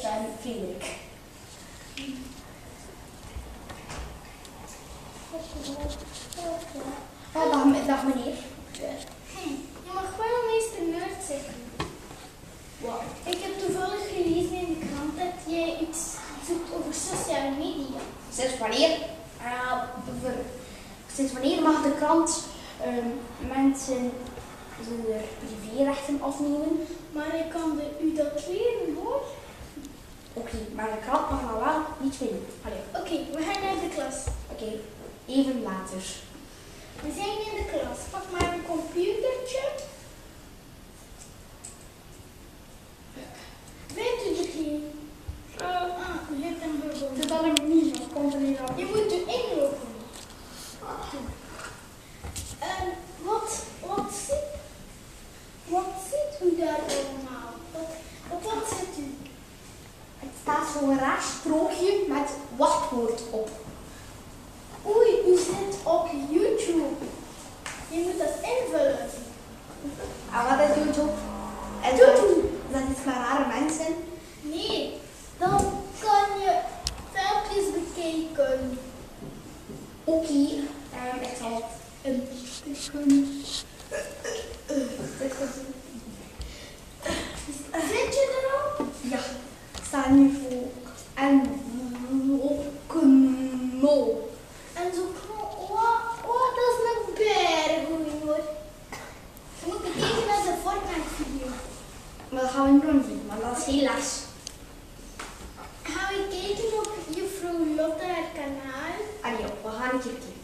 zijn vriendelijk. Ja, dag, dag meneer. Hey, je mag wel meester Nerd zeggen. wat? Ik heb toevallig gelezen in de krant dat jij iets zoekt over sociale media. Sinds wanneer? Uh, sinds wanneer mag de krant ehm, mensen hun privérechten afnemen? Maar ik kan de, u dat leren hoor. Oké, maar de krant mag nou wel niet vinden. Oké, we gaan naar de klas. oké, even later. We zijn in de klas. Pak maar een computertje. Weet u de geen? Ah, u hebt hem gevonden. Dat er niet, of komt er niet op? Je moet er inlopen. En wat, wat ziet, wat ziet u daar allemaal? Wat, wat, wat ziet u? Het staat zo'n raar sprookje met wachtwoord op. Oei, u zit op YouTube. Je moet dat invullen. En wat is YouTube? En YouTube. Dat is maar rare mensen. Nee, dan kan je filmpjes bekijken. Oké, ehm, ik zal een Zit je erop? Ja, ik sta nu voor en knol. En zo. Oh, oh, dat is een berg hoor. Je moet bekijken naar de Fortnite video. Maar dat gaan we niet doen, zien, want dat is helaas. Gaan we kijken op juffrouw Lotte haar kanaal. Allee, op, we gaan een keer kijken.